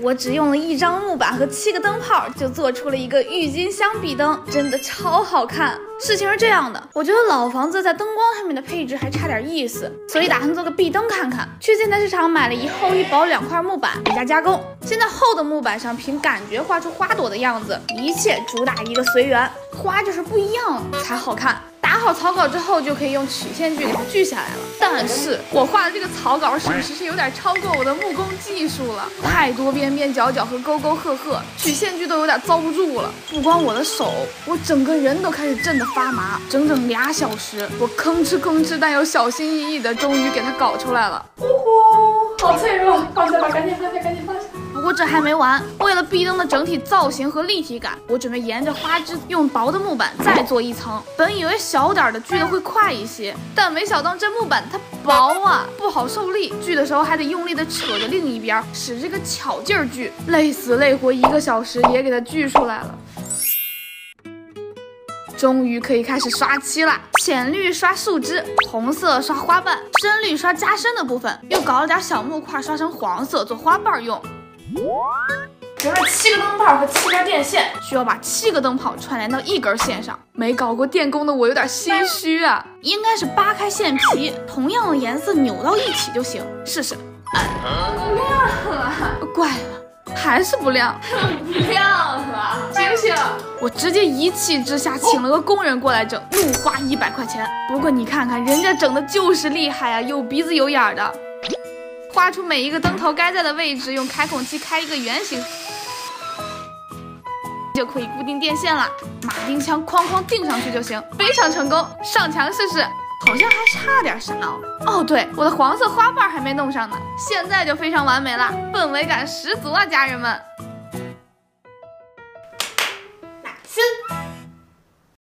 我只用了一张木板和七个灯泡，就做出了一个郁金香壁灯，真的超好看。事情是这样的，我觉得老房子在灯光上面的配置还差点意思，所以打算做个壁灯看看。去建材市场买了一厚一薄两块木板，回家加工。先在厚的木板上凭感觉画出花朵的样子，一切主打一个随缘，花就是不一样才好看。打好草稿之后，就可以用曲线锯给它锯下来了。但是我画的这个草稿属实是有点超过我的木工技术了，太多边边角角和沟沟壑壑，曲线锯都有点遭不住了。不光我的手，我整个人都开始震得发麻。整整俩小时，我吭哧吭哧但又小心翼翼的，终于给它搞出来了。呜呼，好脆弱，放下吧，赶紧放下，赶紧放下。不过这还没完，为了壁灯的整体造型和立体感，我准备沿着花枝用薄的木板再做一层。本以为小点的锯的会快一些，但没想到这木板它薄啊，不好受力，锯的时候还得用力的扯着另一边，使这个巧劲儿锯，累死累活一个小时也给它锯出来了。终于可以开始刷漆了，浅绿刷树枝，红色刷花瓣，深绿刷加深的部分，又搞了点小木块刷成黄色做花瓣用。用了七个灯泡和七根电线，需要把七个灯泡串联到一根线上。没搞过电工的我有点心虚啊，应该是扒开线皮，同样的颜色扭到一起就行。试试，不亮了，怪了，还是不亮，不亮了，醒醒！我直接一气之下请了个工人过来整，怒花一百块钱。不过你看看人家整的就是厉害啊，有鼻子有眼的。画出每一个灯头该在的位置，用开孔器开一个圆形，就可以固定电线了。马丁枪哐哐钉上去就行，非常成功。上墙试试，好像还差点啥哦。哦，对，我的黄色花瓣还没弄上呢，现在就非常完美了，氛围感十足啊，家人们。马斯。